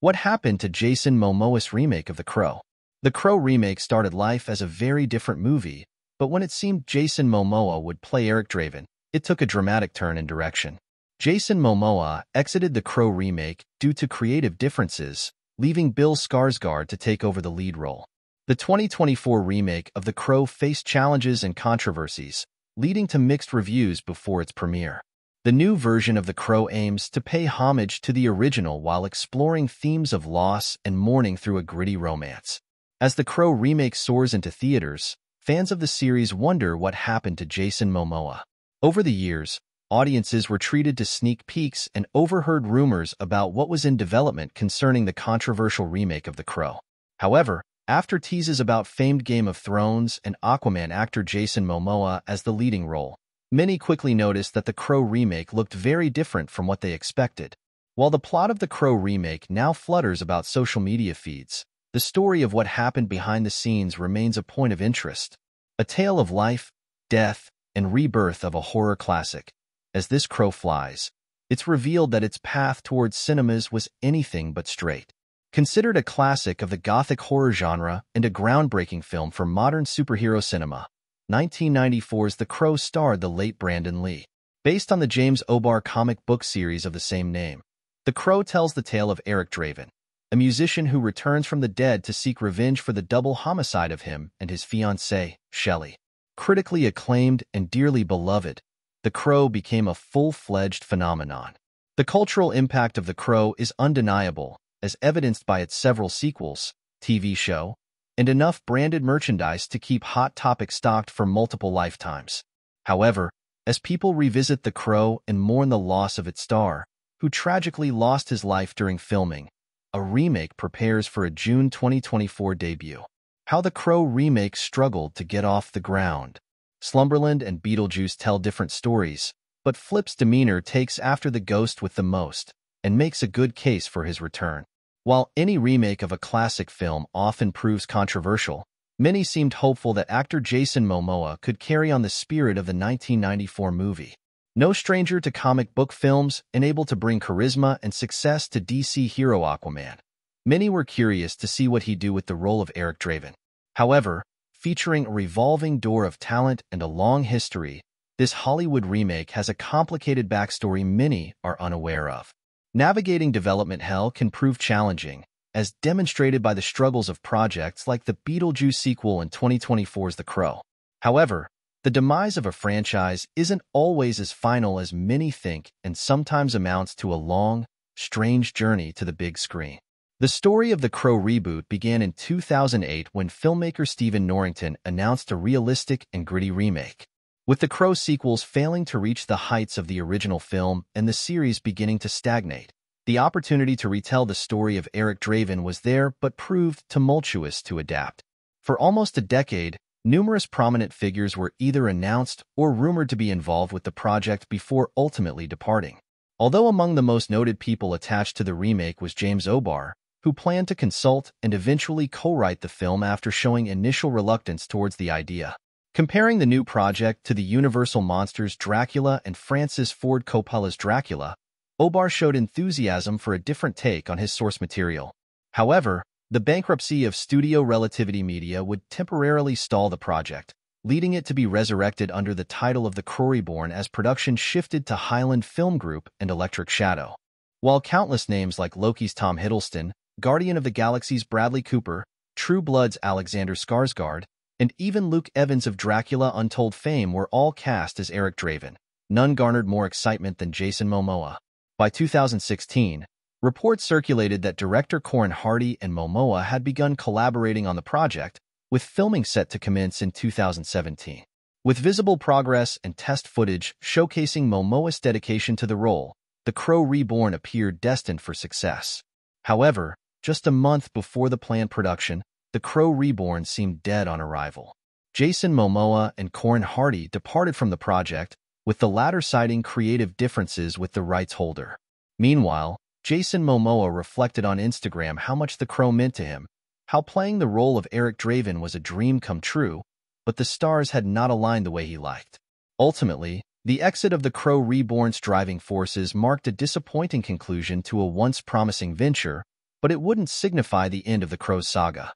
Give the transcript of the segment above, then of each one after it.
What happened to Jason Momoa's remake of The Crow? The Crow remake started life as a very different movie, but when it seemed Jason Momoa would play Eric Draven, it took a dramatic turn in direction. Jason Momoa exited The Crow remake due to creative differences, leaving Bill Skarsgård to take over the lead role. The 2024 remake of The Crow faced challenges and controversies, leading to mixed reviews before its premiere. The new version of The Crow aims to pay homage to the original while exploring themes of loss and mourning through a gritty romance. As The Crow remake soars into theaters, fans of the series wonder what happened to Jason Momoa. Over the years, audiences were treated to sneak peeks and overheard rumors about what was in development concerning the controversial remake of The Crow. However, after teases about famed Game of Thrones and Aquaman actor Jason Momoa as the leading role, many quickly noticed that The Crow remake looked very different from what they expected. While the plot of The Crow remake now flutters about social media feeds, the story of what happened behind the scenes remains a point of interest. A tale of life, death, and rebirth of a horror classic. As this crow flies, it's revealed that its path towards cinemas was anything but straight. Considered a classic of the gothic horror genre and a groundbreaking film for modern superhero cinema, 1994's The Crow starred the late Brandon Lee. Based on the James O'Barr comic book series of the same name, The Crow tells the tale of Eric Draven, a musician who returns from the dead to seek revenge for the double homicide of him and his fiancée, Shelley. Critically acclaimed and dearly beloved, The Crow became a full-fledged phenomenon. The cultural impact of The Crow is undeniable, as evidenced by its several sequels, TV show, and enough branded merchandise to keep Hot Topic stocked for multiple lifetimes. However, as people revisit The Crow and mourn the loss of its star, who tragically lost his life during filming, a remake prepares for a June 2024 debut. How the Crow remake struggled to get off the ground. Slumberland and Beetlejuice tell different stories, but Flip's demeanor takes after the ghost with the most and makes a good case for his return. While any remake of a classic film often proves controversial, many seemed hopeful that actor Jason Momoa could carry on the spirit of the 1994 movie. No stranger to comic book films and able to bring charisma and success to DC hero Aquaman. Many were curious to see what he'd do with the role of Eric Draven. However, featuring a revolving door of talent and a long history, this Hollywood remake has a complicated backstory many are unaware of. Navigating development hell can prove challenging, as demonstrated by the struggles of projects like the Beetlejuice sequel and 2024's The Crow. However, the demise of a franchise isn't always as final as many think and sometimes amounts to a long, strange journey to the big screen. The story of the Crow reboot began in 2008 when filmmaker Stephen Norrington announced a realistic and gritty remake. With the Crow sequels failing to reach the heights of the original film and the series beginning to stagnate, the opportunity to retell the story of Eric Draven was there but proved tumultuous to adapt. For almost a decade, Numerous prominent figures were either announced or rumored to be involved with the project before ultimately departing. Although among the most noted people attached to the remake was James O'Barr, who planned to consult and eventually co-write the film after showing initial reluctance towards the idea. Comparing the new project to the Universal Monsters Dracula and Francis Ford Coppola's Dracula, O'Barr showed enthusiasm for a different take on his source material. However, the bankruptcy of Studio Relativity Media would temporarily stall the project, leading it to be resurrected under the title of The Crow Reborn as production shifted to Highland Film Group and Electric Shadow. While countless names like Loki's Tom Hiddleston, Guardian of the Galaxy's Bradley Cooper, True Blood's Alexander Skarsgård, and even Luke Evans of Dracula Untold fame were all cast as Eric Draven, none garnered more excitement than Jason Momoa. By 2016, Reports circulated that director Corin Hardy and Momoa had begun collaborating on the project, with filming set to commence in 2017. With visible progress and test footage showcasing Momoa's dedication to the role, The Crow Reborn appeared destined for success. However, just a month before the planned production, The Crow Reborn seemed dead on arrival. Jason Momoa and Corin Hardy departed from the project, with the latter citing creative differences with the rights holder. Meanwhile, Jason Momoa reflected on Instagram how much The Crow meant to him, how playing the role of Eric Draven was a dream come true, but the stars had not aligned the way he liked. Ultimately, the exit of The Crow Reborn's driving forces marked a disappointing conclusion to a once promising venture, but it wouldn't signify the end of the Crow's saga.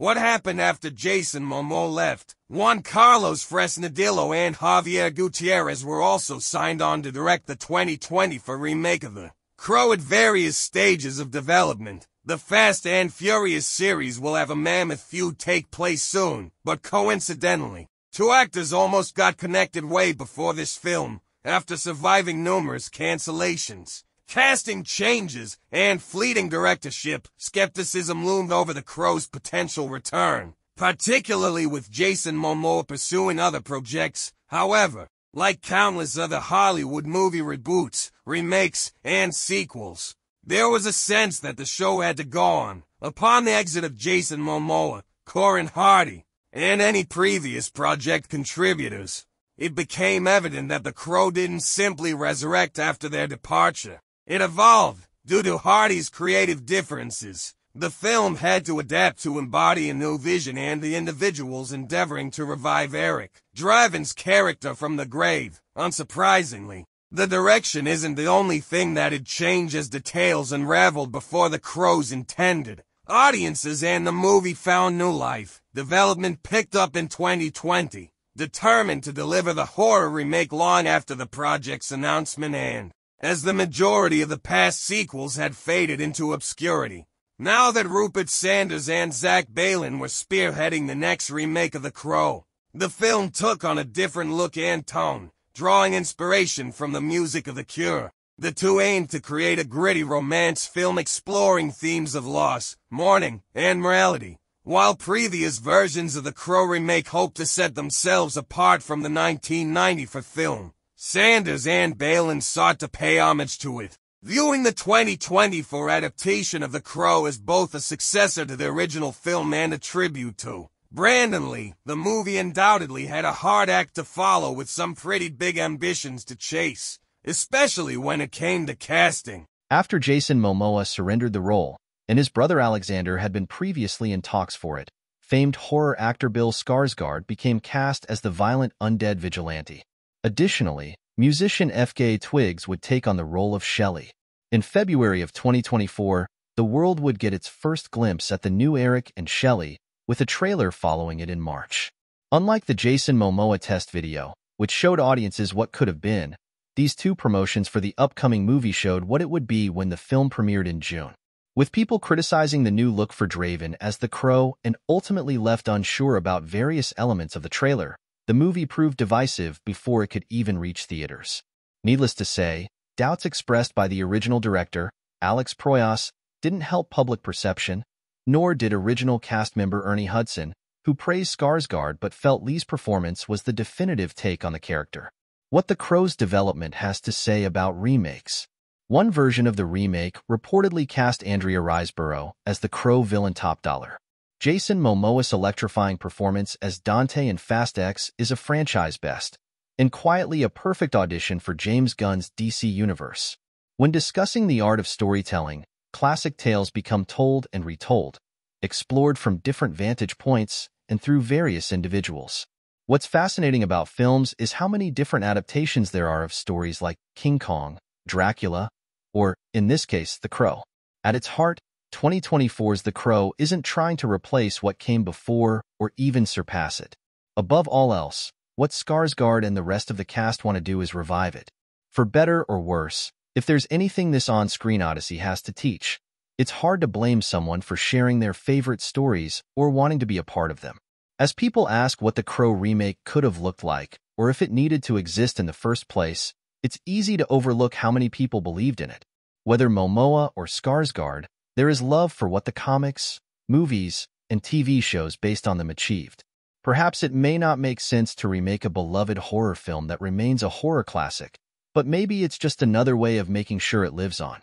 What happened after Jason Momoa left? Juan Carlos Fresnadillo and Javier Gutierrez were also signed on to direct the 2020 for remake of The Crow at various stages of development. The Fast and Furious series will have a mammoth feud take place soon, but coincidentally, two actors almost got connected way before this film, after surviving numerous cancellations. Casting changes and fleeting directorship, skepticism loomed over the Crow's potential return, particularly with Jason Momoa pursuing other projects. However, like countless other Hollywood movie reboots, remakes, and sequels, there was a sense that the show had to go on. Upon the exit of Jason Momoa, Corin Hardy, and any previous project contributors, it became evident that the Crow didn't simply resurrect after their departure. It evolved due to Hardy's creative differences. The film had to adapt to embody a new vision and the individuals endeavoring to revive Eric Draven's character from the grave. Unsurprisingly, the direction isn't the only thing that had changed as details unraveled before the crows intended. Audiences and the movie found new life. Development picked up in 2020, determined to deliver the horror remake long after the project's announcement and as the majority of the past sequels had faded into obscurity. Now that Rupert Sanders and Zach Baylin were spearheading the next remake of The Crow, the film took on a different look and tone, drawing inspiration from the music of The Cure. The two aimed to create a gritty romance film exploring themes of loss, mourning, and morality, while previous versions of The Crow remake hoped to set themselves apart from the 1994 film. Sanders and Baylin sought to pay homage to it, viewing the 2024 adaptation of The Crow as both a successor to the original film and a tribute to Brandon Lee. The movie undoubtedly had a hard act to follow with some pretty big ambitions to chase, especially when it came to casting. After Jason Momoa surrendered the role, and his brother Alexander had been previously in talks for it, famed horror actor Bill Skarsgård became cast as the violent undead vigilante. Additionally, musician FKA Twigs would take on the role of Shelley. In February of 2024, the world would get its first glimpse at the new Eric and Shelley, with a trailer following it in March. Unlike the Jason Momoa test video, which showed audiences what could have been, these two promotions for the upcoming movie showed what it would be when the film premiered in June. With people criticizing the new look for Draven as the Crow and ultimately left unsure about various elements of the trailer, the movie proved divisive before it could even reach theaters. Needless to say, doubts expressed by the original director, Alex Proyas, didn't help public perception, nor did original cast member Ernie Hudson, who praised Skarsgård but felt Lee's performance was the definitive take on the character. What The Crow's development has to say about remakes. One version of the remake reportedly cast Andrea Riseborough as the Crow villain Top Dollar. Jason Momoa's electrifying performance as Dante in Fast X is a franchise best, and quietly a perfect audition for James Gunn's DC Universe. When discussing the art of storytelling, classic tales become told and retold, explored from different vantage points and through various individuals. What's fascinating about films is how many different adaptations there are of stories like King Kong, Dracula, or, in this case, The Crow. At its heart, 2024's The Crow isn't trying to replace what came before or even surpass it. Above all else, what Skarsgård and the rest of the cast want to do is revive it. For better or worse, if there's anything this on-screen odyssey has to teach, it's hard to blame someone for sharing their favorite stories or wanting to be a part of them. As people ask what The Crow remake could have looked like, or if it needed to exist in the first place, it's easy to overlook how many people believed in it. Whether Momoa or Skarsgård, there is love for what the comics, movies, and TV shows based on them achieved. Perhaps it may not make sense to remake a beloved horror film that remains a horror classic, but maybe it's just another way of making sure it lives on.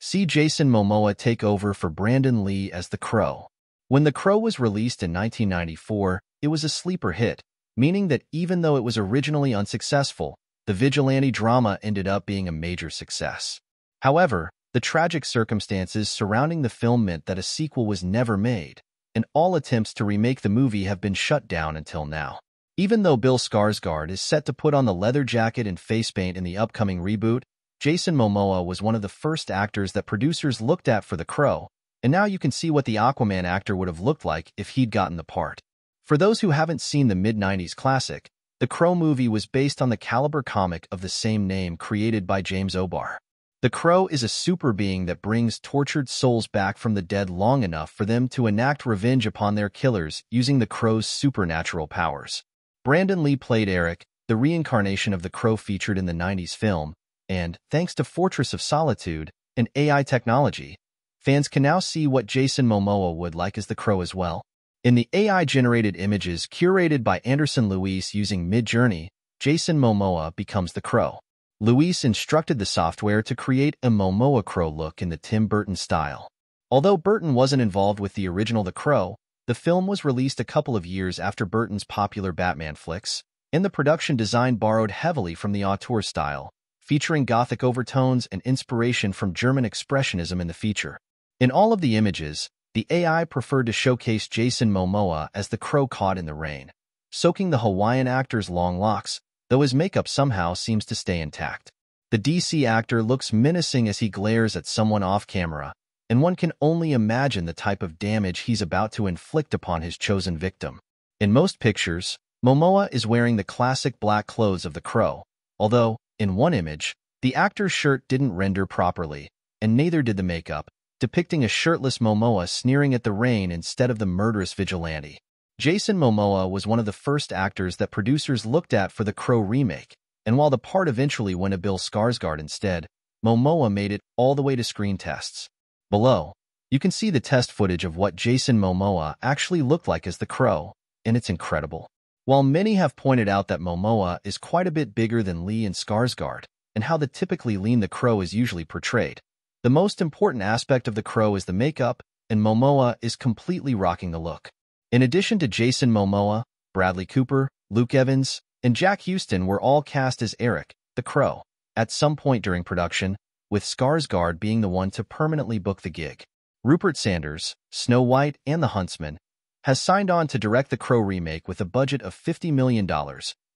See Jason Momoa take over for Brandon Lee as The Crow. When The Crow was released in 1994, it was a sleeper hit, meaning that even though it was originally unsuccessful, the vigilante drama ended up being a major success. However, the tragic circumstances surrounding the film meant that a sequel was never made, and all attempts to remake the movie have been shut down until now. Even though Bill Skarsgård is set to put on the leather jacket and face paint in the upcoming reboot, Jason Momoa was one of the first actors that producers looked at for The Crow, and now you can see what the Aquaman actor would have looked like if he'd gotten the part. For those who haven't seen the mid-90s classic, the Crow movie was based on the Caliber comic of the same name created by James O'Barr. The Crow is a super being that brings tortured souls back from the dead long enough for them to enact revenge upon their killers using the Crow's supernatural powers. Brandon Lee played Eric, the reincarnation of the Crow featured in the 90s film, and, thanks to Fortress of Solitude and AI technology, fans can now see what Jason Momoa would like as the Crow as well. In the AI-generated images curated by Anderson Luis using Midjourney, Jason Momoa becomes the Crow. Luis instructed the software to create a Momoa Crow look in the Tim Burton style. Although Burton wasn't involved with the original The Crow, the film was released a couple of years after Burton's popular Batman flicks, and the production design borrowed heavily from the auteur style, featuring gothic overtones and inspiration from German Expressionism in the feature. In all of the images, the AI preferred to showcase Jason Momoa as the crow caught in the rain, soaking the Hawaiian actor's long locks, though his makeup somehow seems to stay intact. The DC actor looks menacing as he glares at someone off camera, and one can only imagine the type of damage he's about to inflict upon his chosen victim. In most pictures, Momoa is wearing the classic black clothes of the crow, although, in one image, the actor's shirt didn't render properly, and neither did the makeup, depicting a shirtless Momoa sneering at the rain instead of the murderous vigilante. Jason Momoa was one of the first actors that producers looked at for the Crow remake, and while the part eventually went to Bill Skarsgård instead, Momoa made it all the way to screen tests. Below, you can see the test footage of what Jason Momoa actually looked like as the Crow, and it's incredible. While many have pointed out that Momoa is quite a bit bigger than Lee and Skarsgård, and how the typically lean the Crow is usually portrayed, the most important aspect of The Crow is the makeup, and Momoa is completely rocking the look. In addition to Jason Momoa, Bradley Cooper, Luke Evans, and Jack Huston were all cast as Eric, the Crow, at some point during production, with Skarsgård being the one to permanently book the gig. Rupert Sanders, Snow White, and The Huntsman has signed on to direct the Crow remake with a budget of $50 million,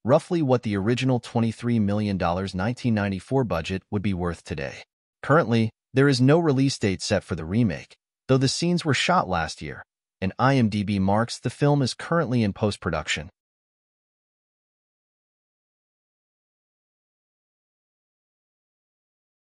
roughly what the original $23 million 1994 budget would be worth today. Currently, there is no release date set for the remake, though the scenes were shot last year, and IMDb marks the film is currently in post-production.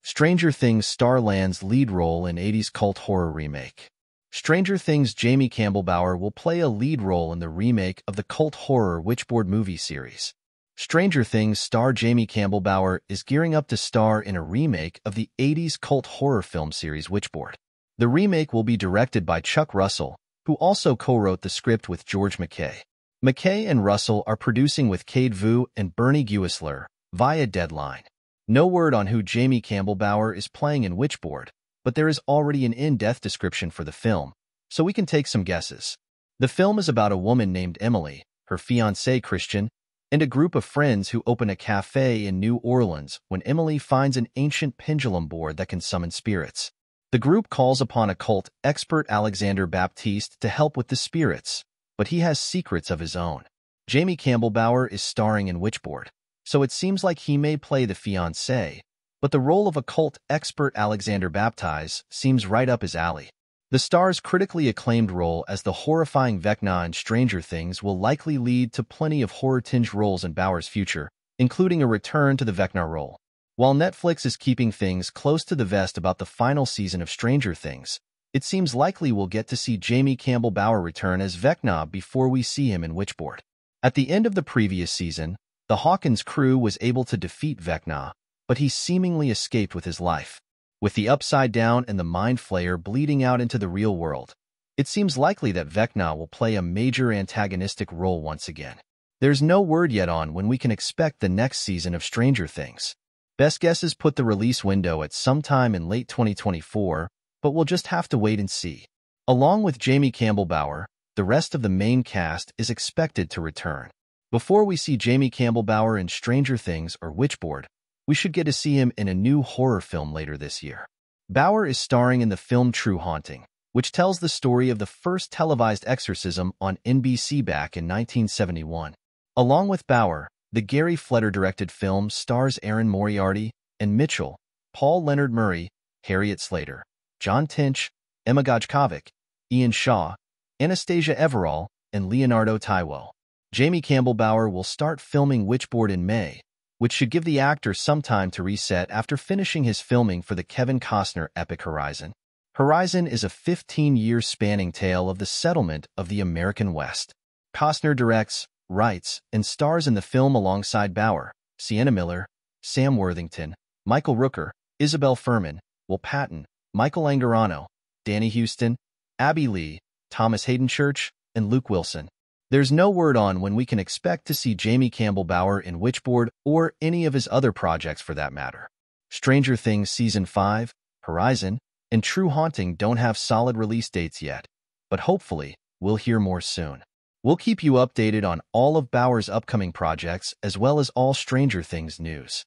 Stranger Things star lands lead role in 80s cult horror remake. Stranger Things' Jamie Campbell Bower will play a lead role in the remake of the cult horror Witchboard movie series. Stranger Things star Jamie Campbell Bower is gearing up to star in a remake of the 80s cult horror film series Witchboard. The remake will be directed by Chuck Russell, who also co-wrote the script with George McKay. McKay and Russell are producing with Cade Vu and Bernie Gewissler via Deadline. No word on who Jamie Campbell Bower is playing in Witchboard, but there is already an in-depth description for the film, so we can take some guesses. The film is about a woman named Emily, her fiancé Christian, and a group of friends who open a cafe in New Orleans when Emily finds an ancient pendulum board that can summon spirits. The group calls upon occult expert Alexander Baptiste to help with the spirits, but he has secrets of his own. Jamie Campbell Bower is starring in Witchboard, so it seems like he may play the fiancé, but the role of occult expert Alexander Baptiste seems right up his alley. The star's critically acclaimed role as the horrifying Vecna in Stranger Things will likely lead to plenty of horror-tinged roles in Bower's future, including a return to the Vecna role. While Netflix is keeping things close to the vest about the final season of Stranger Things, it seems likely we'll get to see Jamie Campbell Bower return as Vecna before we see him in Witchboard. At the end of the previous season, the Hawkins crew was able to defeat Vecna, but he seemingly escaped with his life. With the Upside Down and the Mind Flayer bleeding out into the real world, it seems likely that Vecna will play a major antagonistic role once again. There's no word yet on when we can expect the next season of Stranger Things. Best guesses put the release window at sometime in late 2024, but we'll just have to wait and see. Along with Jamie Campbell Bower, the rest of the main cast is expected to return. Before we see Jamie Campbell Bower in Stranger Things or Witchboard, we should get to see him in a new horror film later this year. Bower is starring in the film True Haunting, which tells the story of the first televised exorcism on NBC back in 1971. Along with Bower, the Gary Fleder-directed film stars Aaron Moriarty and Mitchell, Paul Leonard Murray, Harriet Slater, John Tinch, Emma Gojkovic, Ian Shaw, Anastasia Everall, and Leonardo Taiwo. Jamie Campbell Bower will start filming Witchboard in May, which should give the actor some time to reset after finishing his filming for the Kevin Costner epic Horizon. Horizon is a 15-year spanning tale of the settlement of the American West. Costner directs, writes, and stars in the film alongside Bower, Sienna Miller, Sam Worthington, Michael Rooker, Isabelle Fuhrman, Will Patton, Michael Angarano, Danny Huston, Abby Lee, Thomas Haden Church, and Luke Wilson. There's no word on when we can expect to see Jamie Campbell Bower in Witchboard or any of his other projects for that matter. Stranger Things Season 5, Horizon, and True Haunting don't have solid release dates yet, but hopefully we'll hear more soon. We'll keep you updated on all of Bower's upcoming projects as well as all Stranger Things news.